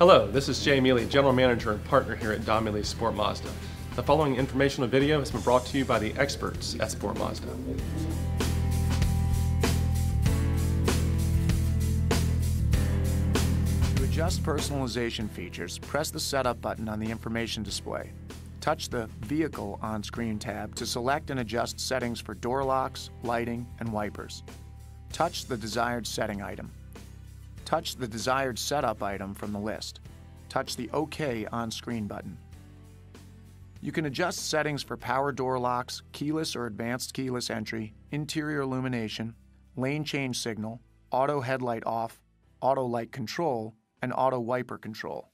Hello, this is Jay Mealy, General Manager and Partner here at Don Sport Mazda. The following informational video has been brought to you by the experts at Sport Mazda. To adjust personalization features, press the Setup button on the information display. Touch the Vehicle on-screen tab to select and adjust settings for door locks, lighting, and wipers. Touch the desired setting item. Touch the desired setup item from the list. Touch the OK on-screen button. You can adjust settings for power door locks, keyless or advanced keyless entry, interior illumination, lane change signal, auto headlight off, auto light control, and auto wiper control.